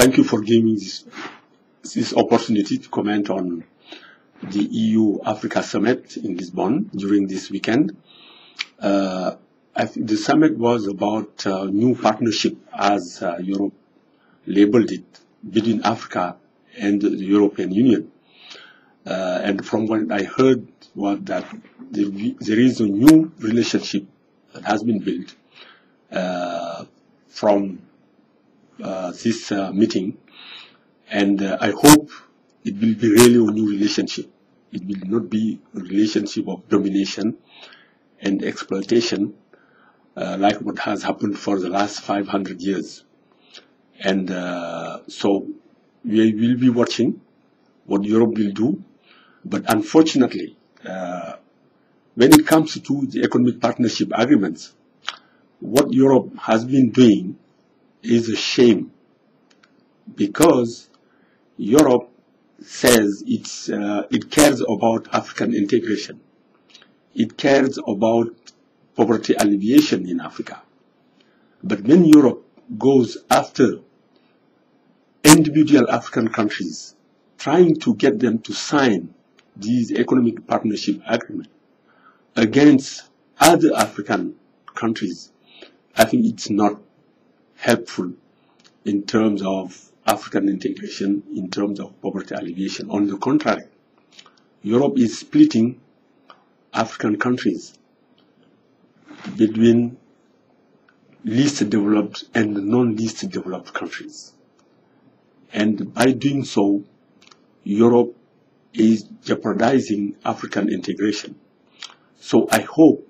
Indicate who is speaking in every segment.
Speaker 1: thank you for giving this, this opportunity to comment on the EU-Africa Summit in Lisbon during this weekend. Uh, the summit was about uh, new partnership, as uh, Europe labeled it, between Africa and the European Union. Uh, and from what I heard was that there, is a new relationship that has been built uh, from this uh, meeting, and uh, I hope it will be really a new relationship. It will not be a relationship of domination and exploitation uh, like what has happened for the last 500 years. And uh, so we will be watching what Europe will do. But unfortunately, uh, when it comes to the economic partnership agreements, what Europe has been doing is a shame because Europe says it's, uh, it cares about African integration. It cares about poverty alleviation in Africa. But when Europe goes after individual African countries, trying to get them to sign these economic partnership agreements against other African countries, I think it's not helpful in terms of African integration, in terms of poverty alleviation. On the contrary, Europe is splitting African countries between least developed and non-least developed countries. And by doing so, Europe is jeopardizing African integration. So I hope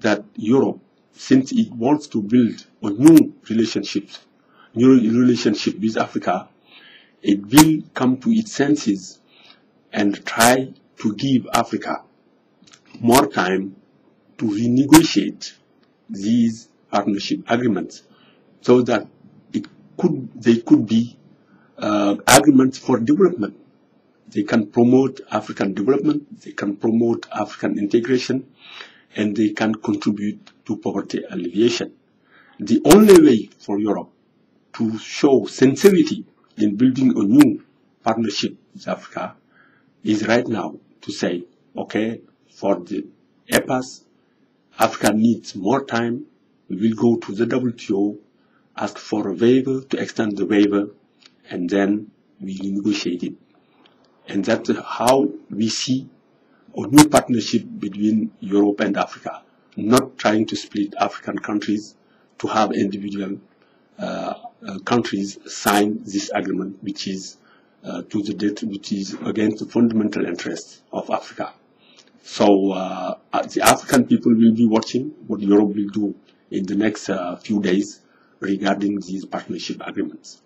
Speaker 1: that Europe, since it wants to build a new relationship, new relationship with Africa, it will come to its senses and try to give Africa more time to renegotiate these partnership agreements so that it could they could be uh, agreements for development. They can promote African development, they can promote African integration, and they can contribute to poverty alleviation. The only way for Europe to show sincerity in building a new partnership with Africa is right now to say, okay, for the EPAs, Africa needs more time. We will go to the WTO, ask for a waiver to extend the waiver, and then we negotiate it. And that's how we see a new partnership between Europe and Africa, not trying to split African countries to have individual uh, uh, countries sign this agreement, which is uh, to the date, which is against the fundamental interests of Africa. So uh, the African people will be watching what Europe will do in the next uh, few days regarding these partnership agreements.